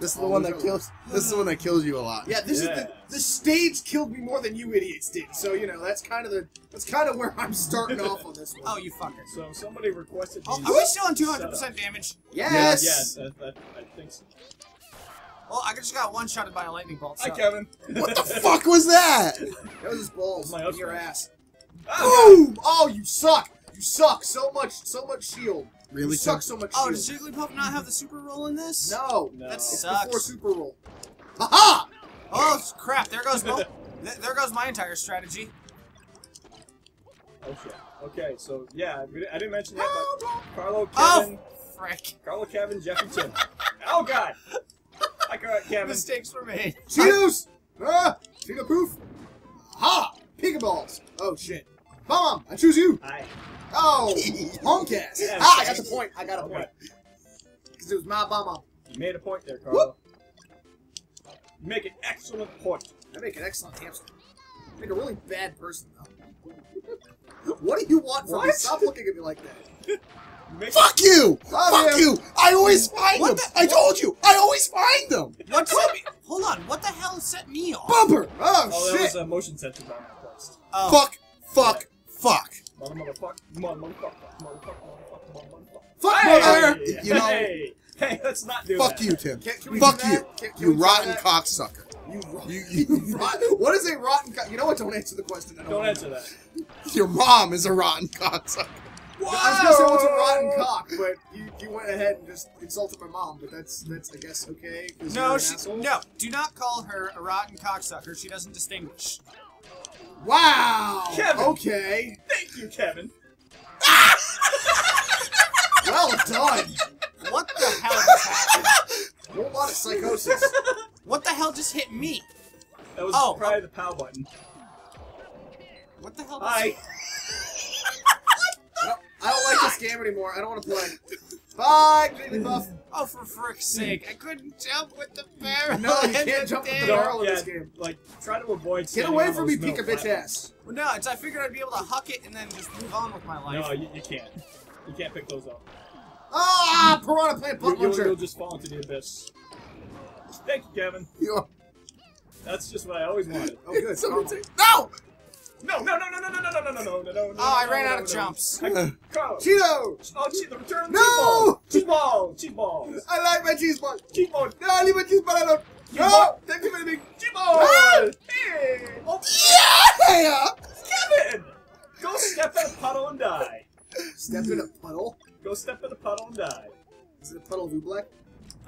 This is the one that kills. This is the one that kills you a lot. Yeah, this is the the stage killed me more than you idiots did. So you know that's kind of the that's kind of where I'm starting off on this one. Oh, you fucker. So somebody requested. Oh, are we still on 200% damage? yes. Yes, that, that, I think so. Well, I just got one shotted by a lightning bolt. Hi, Kevin. What the fuck was that? That was his balls My in your ass. Oh, Boom! Oh, you suck. You suck so much. So much shield. Really? You suck so much Oh, shield. does Jigglypuff not have the super roll in this? No. No. That It's sucks. before super roll. Haha! Oh, crap. There goes, mo- th- there goes my entire strategy. Oh shit. Okay, so yeah, I didn't mention that, but Carlo, Oh, Kevin, frick. Carlo, Kevin, Jeff, and Tim. Oh god. Hi, Car- Kevin. Mistakes were made. Cheetos! Ah! Cheeto poof! Ha! Pika balls! Oh shit. Mom, I choose you! Hi. Oh! Homecast! Yeah. Ah, I got the point. I got a point. Because it was my mama. You made a point there, Carlo. You make an excellent point. I make an excellent hamster. I make a really bad person, though. what do you want from me? Stop looking at me like that. Make Fuck you! Love Fuck you. you! I always find What them. the- I told you. I always find them. What set me- Hold on. What the hell set me off? Bumper! Oh, Oh, that shit! was a motion sensor bomb request. Oh. Fuck. Fuck. Fuck. Mother, motherfucker, mother, motherfucker, motherfucker, motherfucker, motherfucker. Fuck Hey! mother! You know- hey, hey, let's not do Fuck that. you, Tim. Can, can Fuck do you. that? Can, can You we try rotten that? cocksucker. You, ro- You- you, you- rot- What is a rotten cock? You know what? Don't answer the question. I don't, Don't wanna answer know. that. Your mom is a rotten cocksucker. I was gonna say what's a rotten cock, but you, you went ahead and just insulted my mom. But that's that's I guess okay. 'cause you're No, an she, asshole. no. Do not call her a rotten cocksucker. She doesn't distinguish. Wow. Kevin. Okay. Thank you, Kevin. Well done. What the hell just happened? A whole lot of psychosis. What the hell just hit me? That was Oh, probably the POW button. What the hell? Just Hi. I don't, I don't like this game anymore. I don't want to play. Bye, Jigglypuff. Oh, for frick's sake! I couldn't jump with the barrel. No, you can't jump with the barrel. in this game. like try to avoid. Get away from me, Pika bitch ass. Well, no, it's I figured I'd be able to huck it and then just move on with my life. No, you, you can't. You can't pick those up. Ah, Piranha Plant You, Butt you'll, you'll just fall into the abyss. Thank you, Kevin. You That's just what I always wanted. Oh, good. No. No, no, no, no, no, no, no, no, no, no, no, no, no. Oh, I no, ran no, out of no. jumps. Hi, Carlos. Cheeto! Oh, cheese, the return of No! cheese balls. Cheese balls. Cheese balls. I like my cheese ball. Cheese balls. No, leave my cheese ball alone. Cheese No! ball. Thank you very much. Cheese balls. Hey. Oh, Yeah. Kevin. Go step in a puddle and die. Step in a puddle. Go step in a puddle and die. Is it a puddle of oobleck?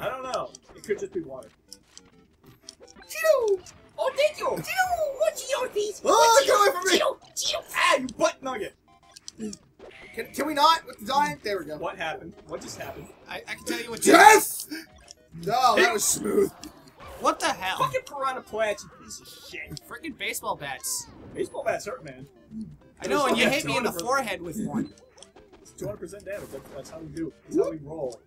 I don't know. It could just be water. Cheeto! Oh, thank you. Cheeto. What Cheeto, please? Oh, There we go. What happened? What just happened? I, I can tell you what. Death! No, that was smooth. What the hell? Fucking piranha plants, you piece of shit. Freaking baseball bats. Baseball bats hurt, man. I know, and you hit me in the forehead with one. It's 200% damage. That's, that's how we do. That's how we roll.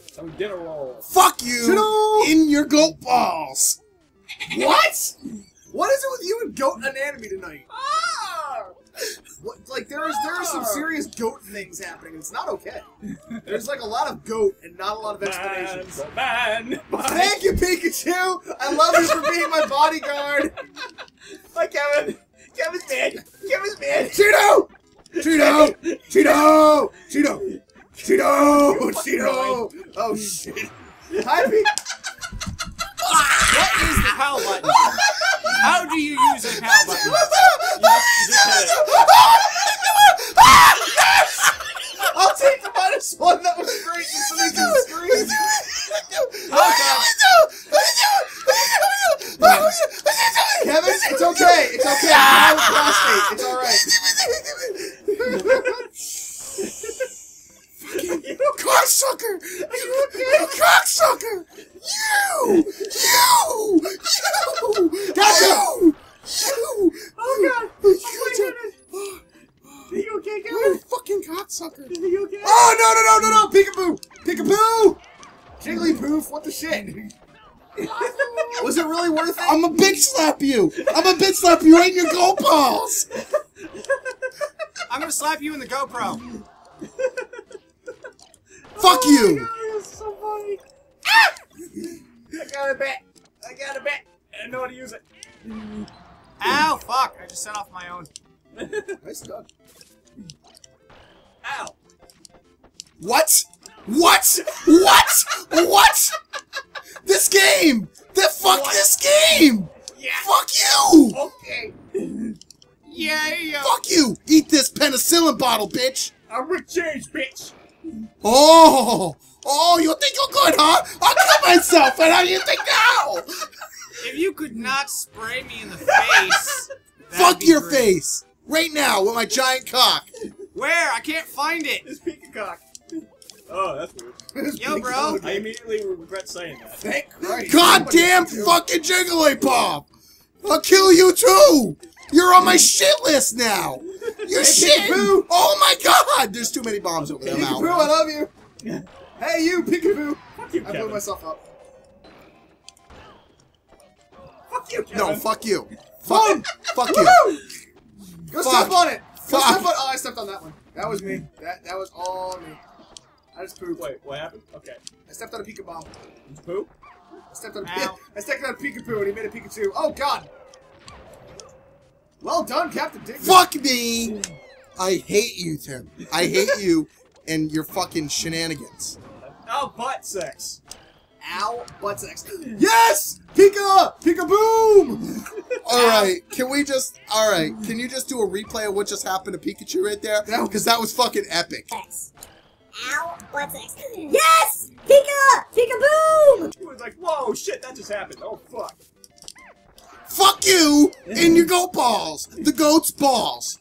That's how we dinner roll. Fuck you in your goat balls. What? What is it with you and goat anatomy tonight? Ah! What, like there is there are some serious goat things happening. and It's not okay. There's like a lot of goat and not a lot of explanations. Man, man, man. Thank you, Pikachu. I love you for being my bodyguard. Hi, Kevin. Kevin's mad. Kevin's mad. Cheeto, Cheeto, Cheeto, Cheeto, Cheeto, Cheeto. Oh shit. Hi, Pete. What is the POW button? How do you use a POW button? You just, you just hit it. I'll take the minus one. That was great. Just so they can scream. Kevin, it's okay. It's okay. I have a prostate. It's all right. Oh, no, no, no, no, no. Peekaboo. Peekaboo. Jigglypoof. What the shit? Was it really worth it? I'm a bitch slap you. I'm a bitch slap you right in your GoPros. I'm going to slap you in the GoPro. Fuck oh you. God, so ah! I got a bat. I got a bat. I didn't know how to use it. Ow, fuck. I just set off my own. nice done. What? What? What? What? This game! The fuck this game! Yeah! Fuck you! Okay! Yeah, yeah. Fuck you! Eat this penicillin bottle, bitch! I'm with change, bitch! Oh! Oh, you think you're good, huh? I'll kill myself, and how do you think now? If you could not spray me in the face. Fuck your great. face! Right now, with my giant cock. Where? I can't find it. It's Peacock. Oh, that's weird. Yo, bro. I immediately regret saying that. Thank Christ. Goddamn fucking Jigglypuff! I'll kill you too! You're on my shit list now! You're shitting! Peekaboo. Oh my god! There's too many bombs over there Peekaboo, now. I love you. Hey, you, Peekaboo. Fuck you, I blew myself up. Fuck you, Kevin. No, fuck you. Fuck, fuck you. Go Fuck. step on it. Go Fuck. step on. Oh, I stepped on that one. That was me. That that was all me. I just pooped. Wait, what happened? Okay. I stepped on a Pika bomb. Poo? I stepped on a Ow. I stepped on a Peekaboo and he made a Pikachu. Oh God. Well done, Captain Dick. Fuck me! I hate you, Tim. I hate you and your fucking shenanigans. Oh, butt sex. Ow, butt sex. Yes! Pika! Pika boom! Alright, can we just. Alright, can you just do a replay of what just happened to Pikachu right there? That Because that was fucking epic. X. Ow, what's X? Yes! Pika! Pika boom! He was like, whoa, shit, that just happened. Oh, fuck. Fuck you and your goat balls! The goat's balls!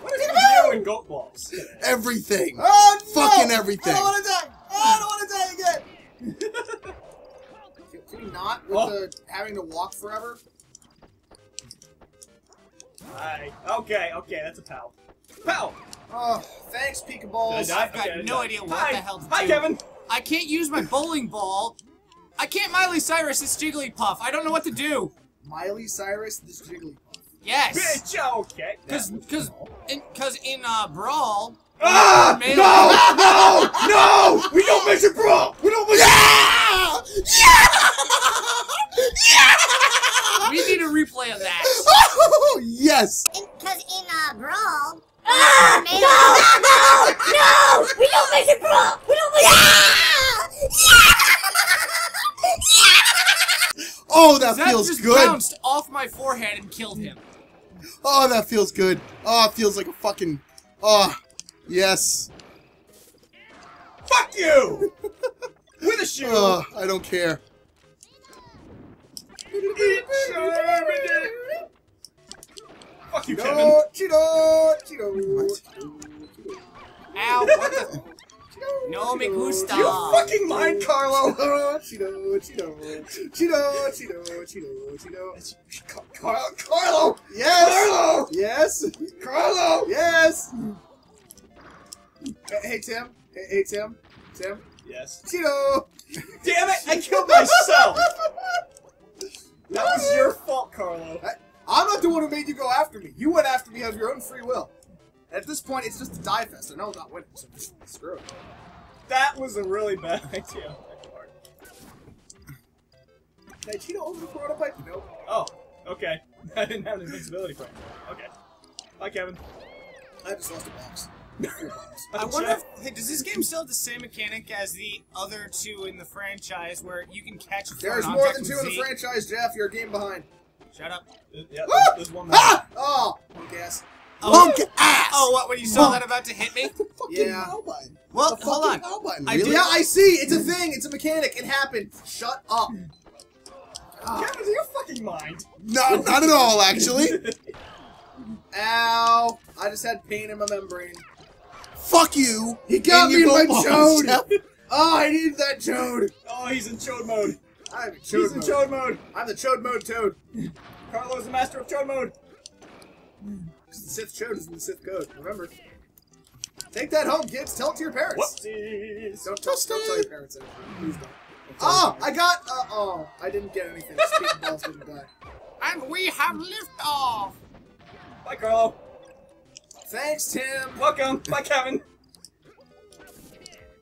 What is it with you and goat balls? Everything! Oh no! Fucking everything. I don't want to die! Oh, I don't want to die again! can, can we not with Oh. the having to walk forever? Hi. Okay, okay, that's a pal. Pal! Oh, thanks, Pika Did I I've got Okay, no died. idea what Hi. the hell to Hi, do. Kevin! I can't use my bowling ball. I can't Miley Cyrus this Jigglypuff. I don't know what to do. Miley Cyrus, this Jigglypuff. Yes. Bitch, okay. Cause, cause, in, cause in uh, Brawl. Ah! Melee- No! No! We don't mix it, bro! We don't mix Yeah! Yeah! Yeah! We need a replay of that. Oh, yes! Because in, uh, Brawl. Ah! No! No! No! We don't make it Brawl! We don't make it Oh, that, That feels just good. bounced off my forehead and killed him. Oh, that feels good. Oh, it feels like a fucking. Oh, yes. Fuck you! With a shoe! Oh, I don't care. Fuck you, Kevin. Cheeto, Cheeto, Cheeto, Cheeto, Ow, what the? No me gusta. You fucking mind, Carlo! Cheeto, Cheeto, Cheeto, Cheeto, Cheeto, Cheeto. Car- Car- Carlo! Yes! Carlo! Yes! Carlo! Yes! Hey, hey, Tim. Hey, hey, Tim. Tim. Yes. Cheeto! Damn it! I killed myself! That was your fault, Carlo. I'm not the one who made you go after me. You went after me of your own free will. At this point, it's just a die fest. I know I'm not winning, so just screw it. That was a really bad idea. Hey, Cheeto over the prototype? Nope. Oh, okay. I didn't have an invincibility frame. Okay. Bye, Kevin. I just lost a box. I wonder if, hey, does this game still have the same mechanic as the other two in the franchise where you can catch a There's more than two in the franchise, Jeff. You're a game behind. Shut up. Yeah, Ah! there's, there's one more. Ah! Oh, I guess. Oh, Punk ass! oh, what? When you saw that about to hit me? Fucking Yeah. power button. Well, The hold on. power button, I really? did- Yeah, I see. It's a thing. It's a mechanic. It happened. Shut up. Kevin, do you fucking mind? No, not at all, actually. Ow. I just had pain in my membrane. Fuck you. He got and me in your my balls. chode. Oh, I needed that chode. Oh, he's in chode mode. I'm in He's chode in mode. chode mode. I'm the chode mode toad. Carlo's the master of chode mode. 'Cause the Sith chode is in the Sith code. Remember. Take that home, kids. Tell it to your parents. Whoopsies. Don't, don't, don't tell your parents anything. Please don't. Oh, I got. Uh, oh, I didn't get anything. Speaking balls didn't die. And we have liftoff. Bye, Carlo. Thanks, Tim. Welcome. Bye, Kevin.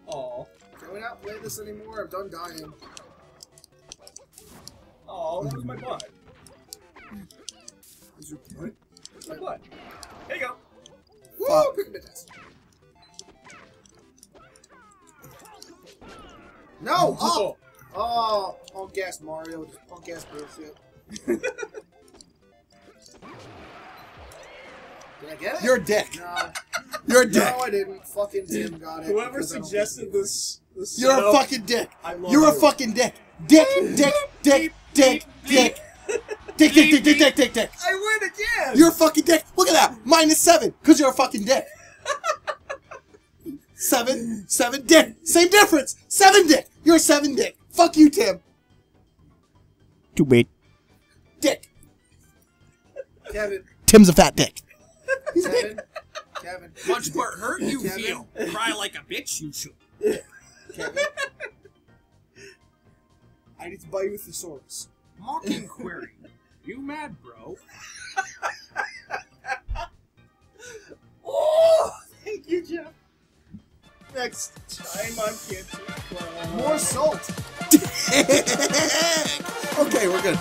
Aw. Can we not play this anymore? I'm done dying. Aw, that was my butt. Is your butt? my butt. Here you go. Woo! Quick bit test. No! Oh! Oh. oh! Punk ass Mario, just punk ass bullshit. Did I get it? You're a dick. No. You're a dick. No, I didn't. Fucking Tim got it. Whoever because I don't suggested this, this You're a fucking dick. I love You're a fucking dick. Dick, dick, dick, dick, dick. Dick, dick, dick, dick, dick, dick, dick. I win again. You're a fucking dick. Look at that. Minus seven, because you're a fucking dick. Seven, seven, dick. Same difference. Seven dick. You're a seven dick. Fuck you, Tim. Too bad. Dick. Kevin. Tim's a fat dick. He's Kevin. Kevin. Much more hurt you Kevin? feel. Cry like a bitch you should. Kevin. I need to buy you a thesaurus. Mocking query. You mad, bro? Oh, thank you, Jeff. Next time on Cantina Club. More salt. okay, we're good.